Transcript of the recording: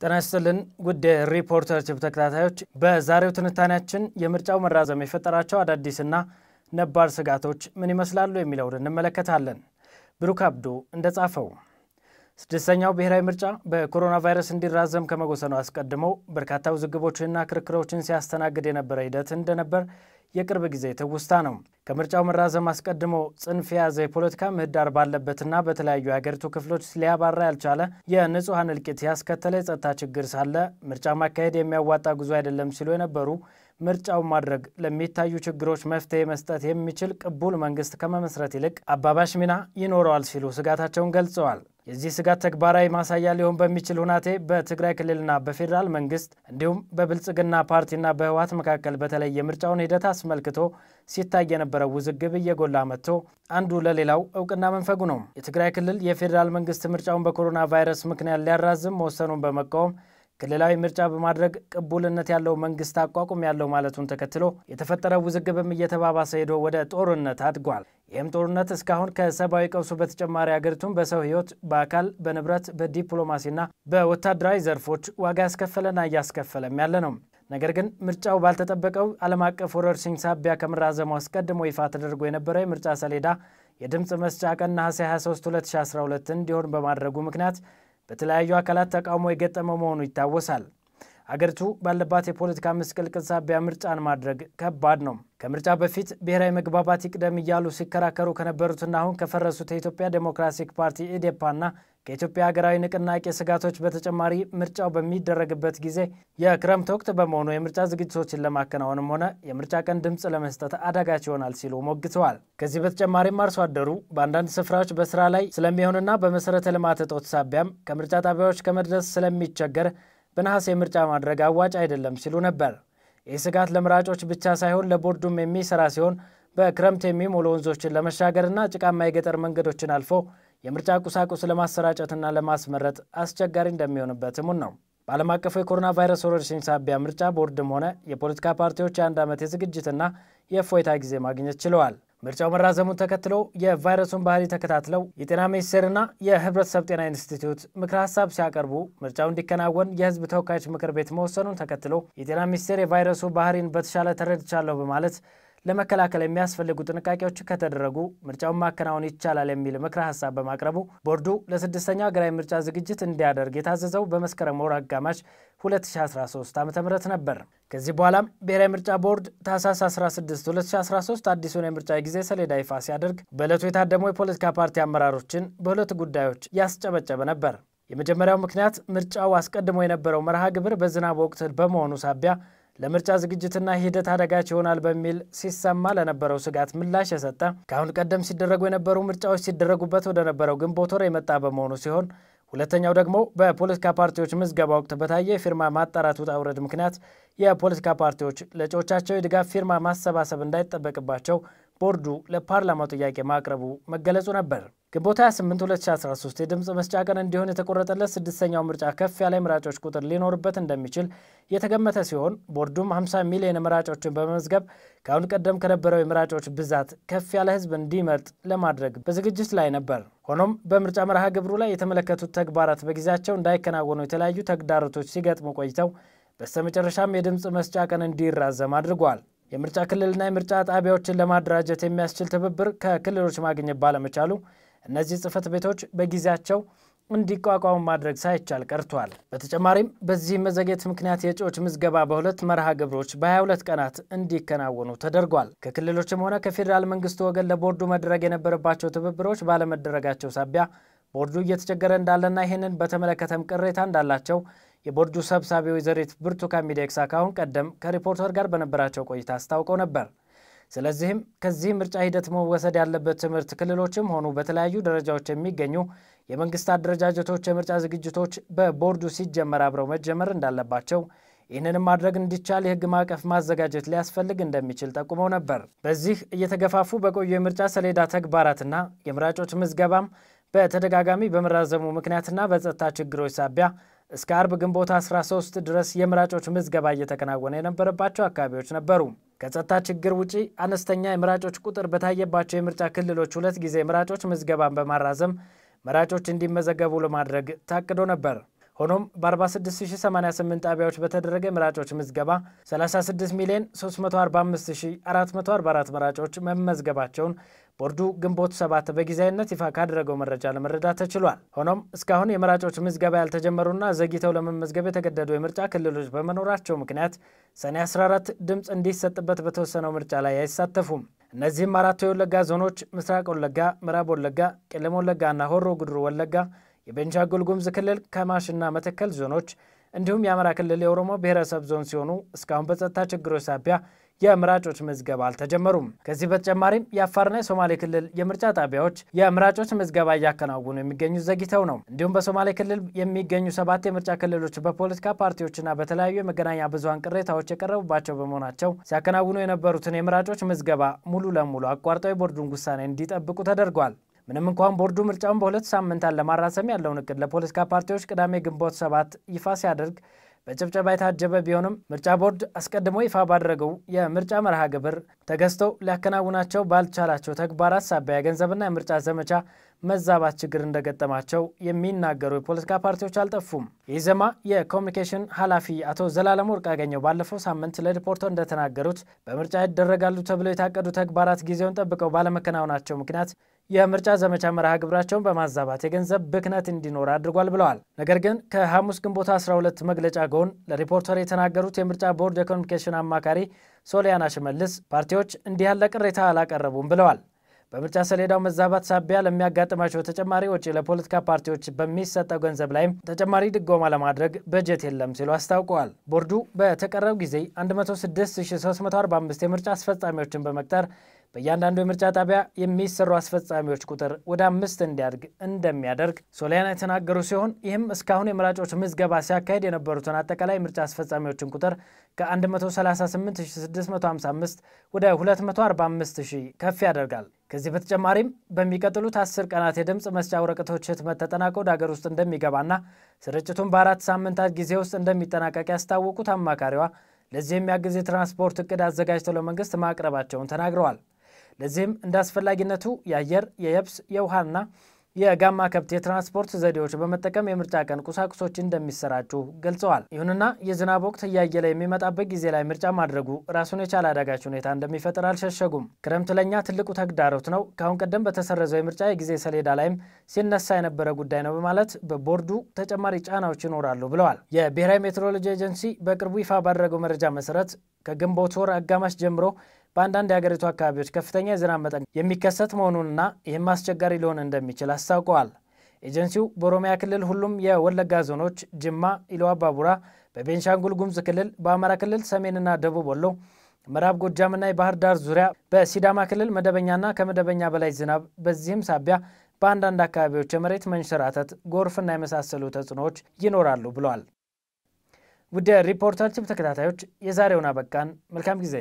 ጤና ይስጥልን ውድ ሪፖርተር ተከታታዮች፣ በዛሬው ትንታኔያችን የምርጫው መራዘም የፈጠራቸው አዳዲስና ነባር ስጋቶች ምን ይመስላሉ የሚለውን እንመለከታለን። ብሩክ አብዱ እንደጻፈው ስድስተኛው ብሔራዊ ምርጫ በኮሮና ቫይረስ እንዲራዘም ከመወሰኑ አስቀድሞ በርካታ ውዝግቦችንና ክርክሮችን ሲያስተናግድ የነበረ ሂደት እንደነበር የቅርብ ጊዜ ትውስታ ነው። ከምርጫው መራዘም አስቀድሞ ጽንፍ የያዘ የፖለቲካ ምህዳር ባለበትና በተለያዩ የሀገሪቱ ክፍሎች ሊያባራ ያልቻለ የንጹሐን እልቂት ያስከተለ የጸጥታ ችግር ሳለ ምርጫ ማካሄድ የሚያዋጣ ጉዞ አይደለም ሲሉ የነበሩ ምርጫውን ማድረግ ለሚታዩ ችግሮች መፍትሄ መስጠት የሚችል ቅቡል መንግስት ከመመስረት ይልቅ አባባሽ ሚና ይኖረዋል ሲሉ ስጋታቸውን ገልጸዋል። የዚህ ስጋት ተግባራዊ ማሳያ ሊሆን በሚችል ሁናቴ በትግራይ ክልልና በፌዴራል መንግስት እንዲሁም በብልጽግና ፓርቲና በህወሓት መካከል በተለይ የምርጫውን ሂደት አስመልክቶ ሲታይ የነበረው ውዝግብ እየጎላ መጥቶ አንዱ ለሌላው እውቅና መንፈጉ ነው። የትግራይ ክልል የፌዴራል መንግስት ምርጫውን በኮሮና ቫይረስ ምክንያት ሊያራዝም መወሰኑን በመቃወም ክልላዊ ምርጫ በማድረግ ቅቡልነት ያለው መንግስት አቋቁም ያለው ማለቱን ተከትሎ የተፈጠረው ውዝግብም እየተባባሰ ሄዶ ወደ ጦርነት አድጓል። ይህም ጦርነት እስካሁን ከሰብአዊ ቀውሱ በተጨማሪ አገሪቱን በሰው ህይወት፣ በአካል፣ በንብረት፣ በዲፕሎማሲና በወታደራዊ ዘርፎች ዋጋ ያስከፈለና እያስከፈለም ያለ ነው። ነገር ግን ምርጫው ባልተጠበቀው ዓለም አቀፍ ወረርሽኝ ሳቢያ ከመራዘሙ አስቀድሞ ይፋ ተደርጎ የነበረው የምርጫ ሰሌዳ የድምፅ መስጫ ቀን ነሐሴ 23 2012 እንዲሆን በማድረጉ ምክንያት በተለያዩ አካላት ተቃውሞ የገጠመው መሆኑ ይታወሳል። አገሪቱ ባለባት የፖለቲካ ምስቅልቅል ሳቢያ ምርጫን ማድረግ ከባድ ነው። ከምርጫ በፊት ብሔራዊ መግባባት ይቅደም እያሉ ሲከራከሩ ከነበሩትና አሁን ከፈረሱት የኢትዮጵያ ዴሞክራሲክ ፓርቲ ኢዴፓና ከኢትዮጵያ ሀገራዊ ንቅናቄ ስጋቶች በተጨማሪ ምርጫው በሚደረግበት ጊዜ የክረምት ወቅት በመሆኑ የምርጫ ዝግጅቶችን ለማከናወንም ሆነ የምርጫ ቀን ድምፅ ለመስጠት አዳጋች ይሆናል ሲሉ ሞግተዋል። ከዚህ በተጨማሪም አርሶ አደሩ በአንዳንድ ስፍራዎች በስራ ላይ ስለሚሆንና በመሰረተ ልማት እጦት ሳቢያም ከምርጫ ጣቢያዎች ከመድረስ ስለሚቸገር በነሐሴ ምርጫ ማድረግ አዋጭ አይደለም ሲሉ ነበር። ይህ ስጋት ለመራጮች ብቻ ሳይሆን ለቦርዱም የሚሰራ ሲሆን በክረምት የሚሞሉ ወንዞችን ለመሻገርና ጭቃማ የገጠር መንገዶችን አልፎ የምርጫ ቁሳቁስ ለማሰራጨትና ለማስመረጥ አስቸጋሪ እንደሚሆንበት እሙን ነው። በዓለም አቀፉ የኮሮና ቫይረስ ወረርሽኝ ሳቢያ ምርጫ ቦርድም ሆነ የፖለቲካ ፓርቲዎች የአንድ ዓመት የዝግጅትና የእፎይታ ጊዜ ማግኘት ችለዋል። ምርጫው መራዘሙን ተከትሎ የቫይረሱን ባህሪ ተከታትለው የጤና ሚኒስቴርና የሕብረተሰብ ጤና ኢንስቲትዩት ምክረ ሀሳብ ሲያቀርቡ ምርጫው እንዲከናወን የሕዝብ ተወካዮች ምክር ቤት መወሰኑን ተከትሎ የጤና ሚኒስቴር የቫይረሱ ባህሪን በተሻለ ተረድቻለሁ በማለት ለመከላከል የሚያስፈልጉ ጥንቃቄዎች ከተደረጉ ምርጫውን ማከናወን ይቻላል የሚል ምክረ ሀሳብ በማቅረቡ ቦርዱ ለስድስተኛው ሀገራዊ ምርጫ ዝግጅት እንዲያደርግ የታዘዘው በመስከረም ወር አጋማሽ 2013 ዓ ም ነበር። ከዚህ በኋላም ብሔራዊ ምርጫ ቦርድ ታህሳስ 16 2013 አዲሱን የምርጫ ጊዜ ሰሌዳ ይፋ ሲያደርግ በዕለቱ የታደሙ የፖለቲካ ፓርቲ አመራሮችን በሁለት ጉዳዮች ያስጨበጨበ ነበር። የመጀመሪያው ምክንያት ምርጫው አስቀድሞ የነበረው መርሃ ግብር በዝናብ ወቅት በመሆኑ ሳቢያ ለምርጫ ዝግጅትና ሂደት አደጋች ይሆናል በሚል ሲሰማ ለነበረው ስጋት ምላሽ የሰጠ ከአሁን ቀደም ሲደረጉ የነበሩ ምርጫዎች ሲደረጉበት ወደ ነበረው ግንቦት ወር የመጣ በመሆኑ ሲሆን ሁለተኛው ደግሞ በፖለቲካ ፓርቲዎች ምዝገባ ወቅት በታየ የፊርማ ማጣራት ውጣ ውረድ ምክንያት የፖለቲካ ፓርቲዎች ለእጩዎቻቸው የድጋፍ ፊርማ ማሰባሰብ እንዳይጠበቅባቸው ቦርዱ ለፓርላማው ጥያቄ ማቅረቡ መገለጹ ነበር። ግንቦት 28 2013 የድምፅ መስጫ ቀን እንዲሆን የተቆረጠለት ስድስተኛው ምርጫ ከፍ ያለ መራጮች ቁጥር ሊኖርበት እንደሚችል የተገመተ ሲሆን ቦርዱም 50 ሚሊዮን መራጮችን በመመዝገብ ከአሁን ቀደም ከነበረው የመራጮች ብዛት ከፍ ያለ ሕዝብ እንዲመርጥ ለማድረግ በዝግጅት ላይ ነበር። ሆኖም በምርጫ መርሃ ግብሩ ላይ የተመለከቱት ተግባራት በጊዜያቸው እንዳይከናወኑ የተለያዩ ተግዳሮቶች ሲገጥሙ ቆይተው በስተመጨረሻም የድምፅ መስጫ ቀን እንዲራዘም አድርጓል። የምርጫ ክልልና የምርጫ ጣቢያዎችን ለማደራጀት የሚያስችል ትብብር ከክልሎች ማግኘት ባለመቻሉ እነዚህ ጽሕፈት ቤቶች በጊዜያቸው እንዲቋቋሙ ማድረግ ሳይቻል ቀርቷል። በተጨማሪም በዚህ መዘግየት ምክንያት የእጩዎች ምዝገባ በሁለት መርሃ ግብሮች በ22 ቀናት እንዲከናወኑ ተደርጓል። ከክልሎችም ሆነ ከፌዴራል መንግስቱ ወገን ለቦርዱ መደረግ የነበረባቸው ትብብሮች ባለመደረጋቸው ሳቢያ ቦርዱ እየተቸገረ እንዳለና ይህንን በተመለከተም ቅሬታ እንዳላቸው የቦርዱ ሰብሳቢ ወይዘሪት ብርቱካን ሚደቅሳ ካሁን ቀደም ከሪፖርተር ጋር በነበራቸው ቆይታ አስታውቀው ነበር። ስለዚህም ከዚህ ምርጫ ሂደት መወሰድ ያለበት ትምህርት ክልሎችም ሆኑ በተለያዩ ደረጃዎች የሚገኙ የመንግስት አደረጃጀቶች የምርጫ ዝግጅቶች በቦርዱ ሲጀመር አብረው መጀመር እንዳለባቸው ይህንንም ማድረግ እንዲቻል የሕግ ማዕቀፍ ማዘጋጀት ሊያስፈልግ እንደሚችል ጠቁመው ነበር። በዚህ እየተገፋፉ በቆዩ የምርጫ ሰሌዳ ተግባራትና የመራጮች ምዝገባም በተደጋጋሚ በመራዘሙ ምክንያትና በጸጥታ ችግሮች ሳቢያ እስከ አርብ ግንቦት 13 ድረስ የመራጮች ምዝገባ እየተከናወነ የነበረባቸው አካባቢዎች ነበሩ። ከጸጥታ ችግር ውጪ አነስተኛ የመራጮች ቁጥር በታየባቸው የምርጫ ክልሎች ሁለት ጊዜ የመራጮች ምዝገባን በማራዘም መራጮች እንዲመዘገቡ ለማድረግ ታቅዶ ነበር። ሆኖም በ46088 ጣቢያዎች በተደረገ የመራጮች ምዝገባ 36 ሚሊዮን 345444 መራጮች መመዝገባቸውን ቦርዱ ግንቦት ሰባት በጊዜያዊነት ይፋ ካደረገው መረጃ ለመረዳት ተችሏል። ሆኖም እስካሁን የመራጮች ምዝገባ ያልተጀመሩና ዘግይተው ለመመዝገብ የተገደዱ የምርጫ ክልሎች በመኖራቸው ምክንያት ሰኔ 14 ድምፅ እንዲሰጥበት በተወሰነው ምርጫ ላይ አይሳተፉም። እነዚህም አራቱ የወለጋ ዞኖች ምስራቅ ወለጋ፣ ምዕራብ ወለጋ፣ ቄለም ወለጋ እና ሆሮ ጉድሩ ወለጋ፣ የቤንሻንጉል ጉሙዝ ክልል ከማሽና መተከል ዞኖች እንዲሁም የአማራ ክልል የኦሮሞ ብሔረሰብ ዞን ሲሆኑ እስካሁን በጸጥታ ችግሮች ሳቢያ የምራጮች ምዝገባ አልተጀመሩም። ከዚህ በተጨማሪም የአፋርና የሶማሌ ክልል የምርጫ ጣቢያዎች የምራጮች ምዝገባ እያከናወኑ የሚገኙ ዘግይተው ነው። እንዲሁም በሶማሌ ክልል የሚገኙ ሰባት የምርጫ ክልሎች በፖለቲካ ፓርቲዎችና በተለያዩ የመገናኛ ብዙኃን ቅሬታዎች የቀረቡባቸው በመሆናቸው ሲያከናውኑ የነበሩትን የምራጮች ምዝገባ ሙሉ ለሙሉ አቋርጠው የቦርዱን ውሳኔ እንዲጠብቁ ተደርጓል። ምንም እንኳን ቦርዱ ምርጫውን በሁለት ሳምንታት ለማራዘም ያለውን እቅድ ለፖለቲካ ፓርቲዎች ቅዳሜ ግንቦት ሰባት ይፋ ሲያደርግ በጭብጨባ የታጀበ ቢሆንም ምርጫ ቦርድ አስቀድሞ ይፋ ባደረገው የምርጫ መርሃ ግብር ተገዝቶ ሊያከናውናቸው ባልቻላቸው ተግባራት ሳቢያ የገንዘብና የምርጫ ዘመቻ መዛባት ችግር እንደገጠማቸው የሚናገሩ የፖለቲካ ፓርቲዎች አልጠፉም። የኢዜማ የኮሚኒኬሽን ኃላፊ አቶ ዘላለም ወርቅ ያገኘው ባለፈው ሳምንት ለሪፖርተር እንደተናገሩት በምርጫ ይደረጋሉ ተብለው የታቀዱ ተግባራት ጊዜውን ጠብቀው ባለመከናወናቸው ምክንያት የምርጫ ዘመቻ መርሃ ግብራቸውን በማዛባት የገንዘብ ብክነት እንዲኖር አድርጓል ብለዋል። ነገር ግን ከሐሙስ ግንቦት 12 መግለጫ ጎን ለሪፖርተር የተናገሩት የምርጫ ቦርድ የኮሚኒኬሽን አማካሪ ሶሊያና ሽመልስ ፓርቲዎች እንዲህ ያለ ቅሬታ አላቀረቡም ብለዋል። በምርጫ ሰሌዳው መዛባት ሳቢያ ለሚያጋጥማቸው ተጨማሪ ወጪ ለፖለቲካ ፓርቲዎች በሚሰጠው ገንዘብ ላይም ተጨማሪ ድጎማ ለማድረግ በጀት የለም ሲሉ አስታውቀዋል። ቦርዱ በተቀረው ጊዜ 106345 የምርጫ አስፈጻሚዎችን በመቅጠር በእያንዳንዱ የምርጫ ጣቢያ የሚሰሩ አስፈጻሚዎች ቁጥር ወደ አምስት እንዲያድግ እንደሚያደርግ ሶሊያና የተናገሩ ሲሆን ይህም እስካሁን የመራጮች ምዝገባ ሲያካሄድ የነበሩትን አጠቃላይ የምርጫ አስፈጻሚዎችን ቁጥር ከ138655 ወደ 245000 ከፍ ያደርጋል። ከዚህ በተጨማሪም በሚቀጥሉት አስር ቀናት የድምፅ መስጫ ወረቀቶች ህትመት ተጠናቆ ወደ ሀገር ውስጥ እንደሚገባና ስርጭቱን በአራት ሳምንታት ጊዜ ውስጥ እንደሚጠናቀቅ ያስታወቁት አማካሪዋ ለዚህ የሚያግዝ የትራንስፖርት እቅድ አዘጋጅተው ለመንግስት ማቅረባቸውን ተናግረዋል። ለዚህም እንደ አስፈላጊነቱ የአየር፣ የየብስ፣ የውሃና የጋማ ከብት የትራንስፖርት ዘዴዎች በመጠቀም የምርጫ ቀን ቁሳቁሶች እንደሚሰራጩ ገልጸዋል። ይሁንና የዝናብ ወቅት እያየለ የሚመጣበት ጊዜ ላይ ምርጫ ማድረጉ ራሱን የቻለ አዳጋች ሁኔታ እንደሚፈጥር አልሸሸጉም። ክረምት ለእኛ ትልቁ ተግዳሮት ነው። ከአሁን ቀደም በተሰረዘው የምርጫ የጊዜ ሰሌዳ ላይም ሲነሳ የነበረ ጉዳይ ነው በማለት በቦርዱ ተጨማሪ ጫናዎች ይኖራሉ ብለዋል። የብሔራዊ ሜትሮሎጂ ኤጀንሲ በቅርቡ ይፋ ባደረገው መረጃ መሰረት ከግንቦት ወር አጋማሽ ጀምሮ በአንዳንድ የሀገሪቱ አካባቢዎች ከፍተኛ የዝናብ መጠን የሚከሰት መሆኑንና ይህም አስቸጋሪ ሊሆን እንደሚችል አስታውቀዋል። ኤጀንሲው በኦሮሚያ ክልል ሁሉም የወለጋ ዞኖች፣ ጅማ፣ ኢሉ አባቡራ፣ በቤንሻንጉል ጉሙዝ ክልል፣ በአማራ ክልል ሰሜንና ደቡብ ወሎ፣ ምዕራብ ጎጃምና የባህር ዳር ዙሪያ፣ በሲዳማ ክልል መደበኛና ከመደበኛ በላይ ዝናብ፣ በዚህም ሳቢያ በአንዳንድ አካባቢዎች የመሬት መንሸራተት፣ ጎርፍና የመሳሰሉ ተጽዕኖዎች ይኖራሉ ብለዋል። ውድ ሪፖርተር ቲቪ ተከታታዮች የዛሬውን አበቃን። መልካም ጊዜ